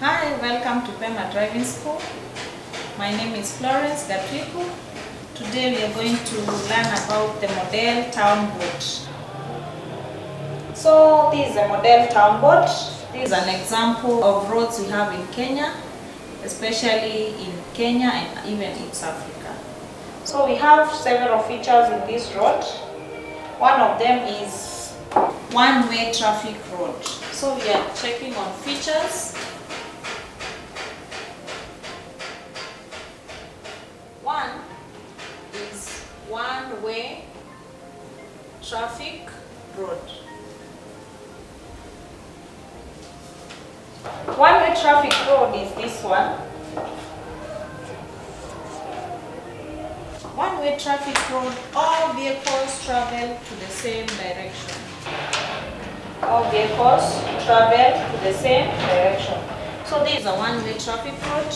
Hi, welcome to Pema Driving School. My name is Florence Gatwiku. Today we are going to learn about the model town board. So this is a model town board. This is an example of roads we have in Kenya, especially in Kenya and even in South Africa. So we have several features in this road. One of them is one-way traffic road. So we are checking on features. One-way traffic road. One-way traffic road is this one. One-way traffic road, all vehicles travel to the same direction. All vehicles travel to the same direction. So this is a one-way traffic road.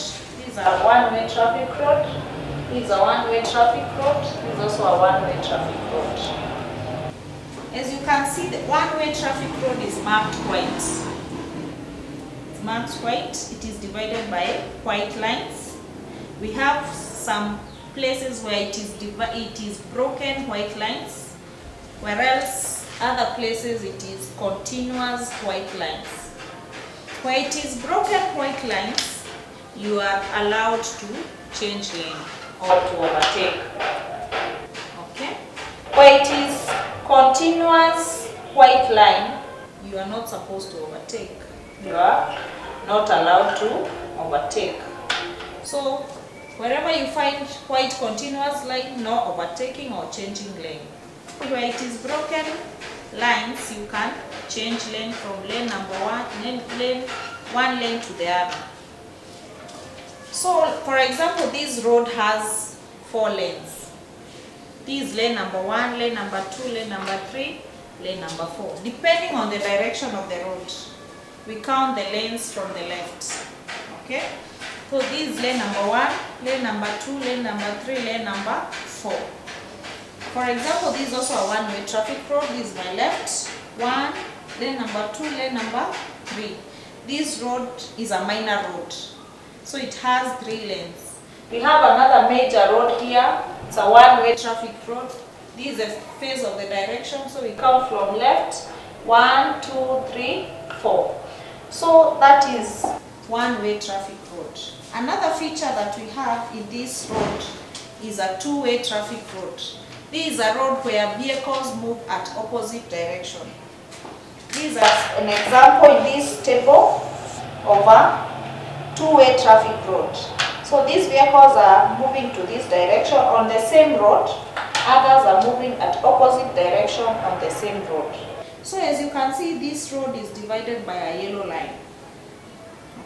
These are one-way traffic road. Is a one-way traffic road. This is also a one-way traffic road. As you can see, the one-way traffic road is marked white. It's marked white. It is divided by white lines. We have some places where it is it is broken white lines, whereas other places it is continuous white lines. Where it is broken white lines, you are allowed to change lane or to overtake. Okay? Where it is continuous white line, you are not supposed to overtake. You are not allowed to overtake. So wherever you find white continuous line, no overtaking or changing lane. Where it is broken lines, you can change lane from lane number one, lane, lane one lane to the other. So, for example, this road has four lanes. This lane number one, lane number two, lane number three, lane number four. Depending on the direction of the road, we count the lanes from the left. Okay? So this is lane number one, lane number two, lane number three, lane number four. For example, this is also a one-way traffic road. This is my left, one, lane number two, lane number three. This road is a minor road, so it has three lanes. We have another major road here. It's a one-way traffic road. This is a phase of the direction, so we come from left, one, two, three, four. So that is one-way traffic road. Another feature that we have in this road is a two-way traffic road. This is a road where vehicles move at opposite direction. This is an example in this table a two-way traffic road. So these vehicles are moving to this direction on the same road. Others are moving at opposite direction on the same road. So as you can see, this road is divided by a yellow line.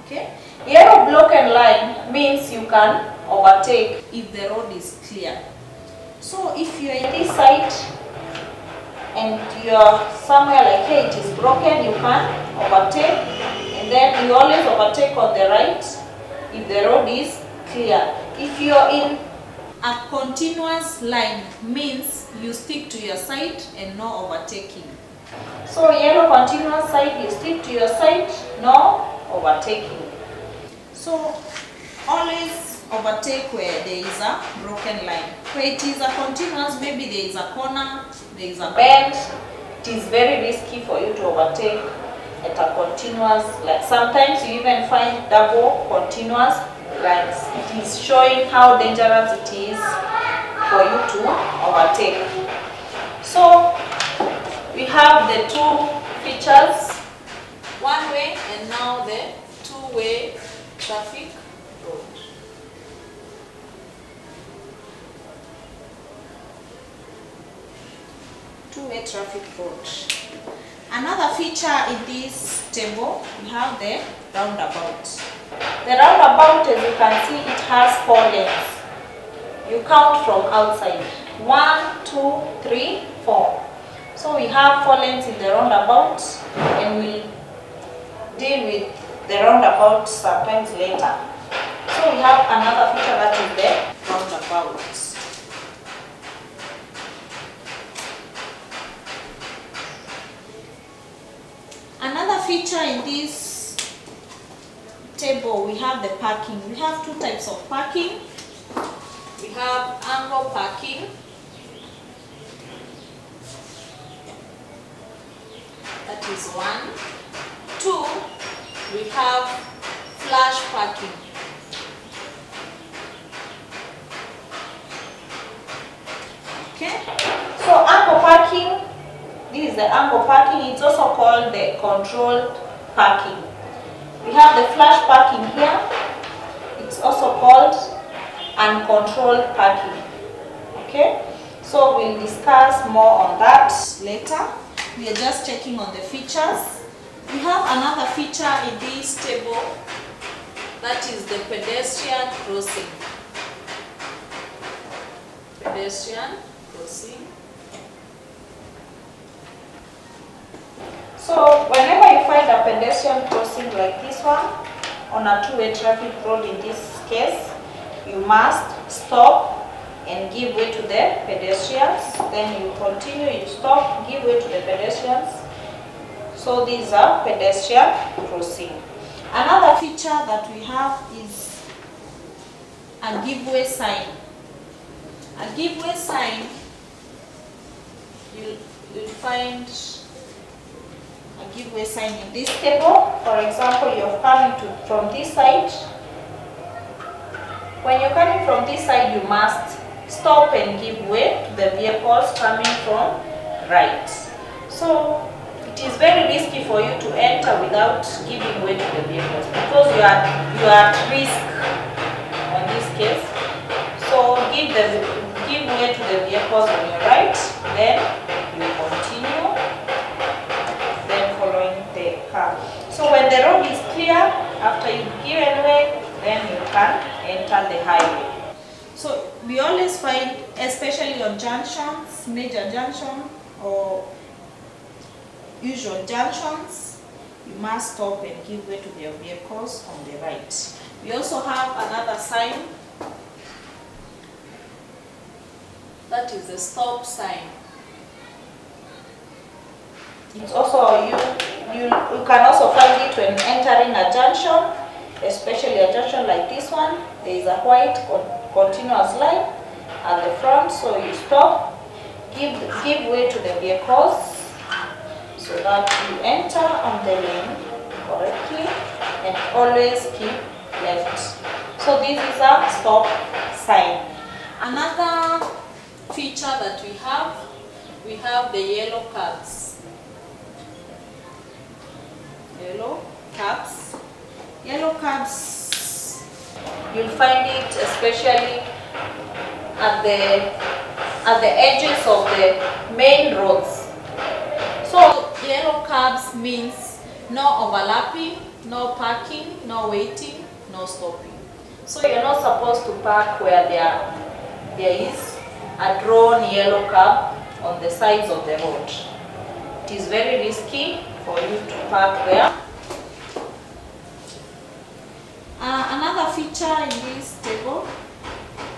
Okay? Yellow broken line means you can overtake if the road is clear. So if you are in this side and you are somewhere like here it is broken, you can overtake and then you always overtake on the right if the road is clear. If you are in a continuous line means you stick to your side and no overtaking. So yellow continuous side, you stick to your side, no overtaking. So always overtake where there is a broken line. Where it is a continuous, maybe there is a corner, there is a bend. It is very risky for you to overtake at a continuous line. Sometimes you even find double continuous lines. It is showing how dangerous it is for you to overtake. So we have the two features, one way and now the two-way traffic road. Two-way traffic road. Another feature in this table, we have the roundabout. The roundabout, as you can see, it has four lanes. You count from outside. One, two, three, four. So we have four lanes in the roundabout and we'll deal with the roundabout sometimes later. So we have another feature that is the roundabout. Another feature in this table we have the parking. We have two types of parking. We have angle parking. That is one. Two, we have flush parking. Okay. So angle parking, this is the angle parking. It's also called the controlled parking. We have the flush parking here. It's also called uncontrolled parking. Okay. So we'll discuss more on that later. We are just checking on the features. We have another feature in this table that is the pedestrian crossing. Pedestrian crossing. A pedestrian crossing like this one on a two-way traffic road in this case, you must stop and give way to the pedestrians. Then you continue, you stop, give way to the pedestrians. So these are pedestrian crossing. Another feature that we have is a giveaway sign. A giveaway sign, you'll, you'll find a giveaway sign in this table. For example, you're coming to, from this side. When you're coming from this side, you must stop and give way to the vehicles coming from right. So it is very risky for you to enter without giving way to the vehicles because you are you are at risk on this case. So give the give way to the vehicles on your right, then the. So when the road is clear, after you've given way, then you can enter the highway. So we always find, especially on junctions, major junction or usual junctions, you must stop and give way to your vehicles on the right. We also have another sign, that is the stop sign. It's also, you, you, you can also find it when entering a junction, especially a junction like this one. There is a white con continuous line at the front, so you stop, give, give way to the vehicles so that you enter on the lane correctly and always keep left. So this is a stop sign. Another feature that we have, we have the yellow curbs. Yellow curbs. Yellow curbs, you'll find it especially at the at the edges of the main roads. So yellow curbs means no overlapping, no parking, no waiting, no stopping. So you're not supposed to park where there, there is a drawn yellow curb on the sides of the road. It is very risky for you to park there. Uh, another feature in this table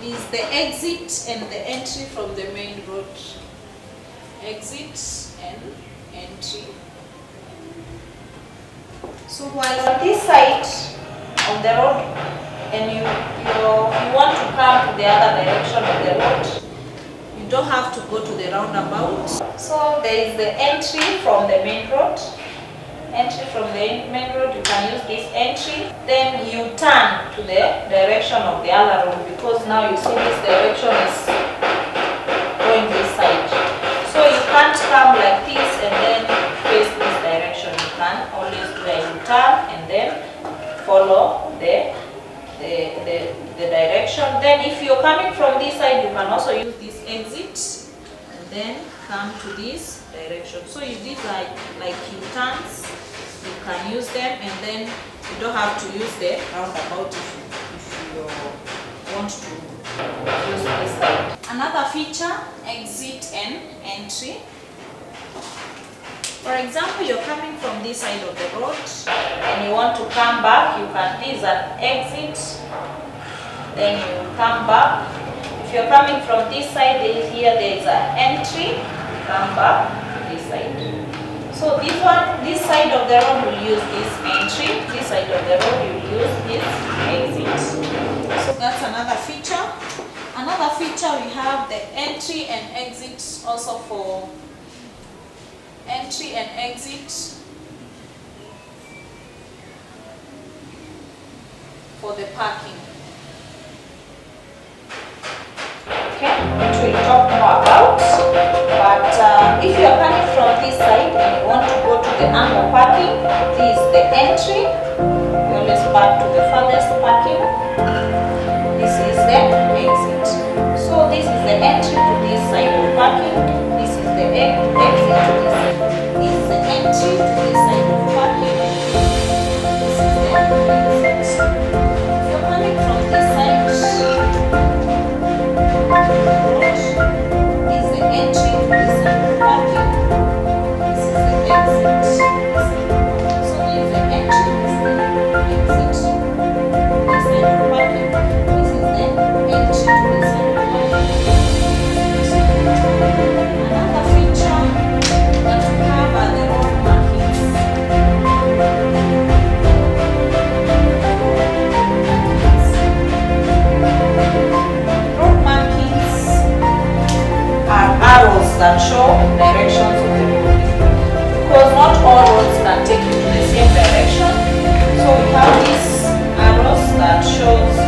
is the exit and the entry from the main road. Exit and entry. So while on this side of the road and you, you, you want to come to the other direction of the road, you don't have to go to the roundabout. So there is the entry from the main road. Entry from the main road, you can use this entry. Then you turn to the direction of the other road because now you see this direction is going this side. So you can't come like to this direction. So if these are like U-turns, you can use them and then you don't have to use the roundabout if you, if you want to use this side. Another feature, exit and entry. For example, you're coming from this side of the road and you want to come back, you can, this is an exit, then you come back. If you're coming from this side, here there is an entry, number to this side. So this one, this side of the road will use this entry, this side of the road will use this exit. So that's another feature. Another feature we have the entry and exit also for entry and exit for the parking. Okay, which we talk about. If you are coming from this side and you want to go to the angle parking, this is the entry. We always park to the farthest parking. This is the exit. So this is the entry to this side of parking. that show directions of the road. Because not all roads can take you to the same direction. So we have these arrows that shows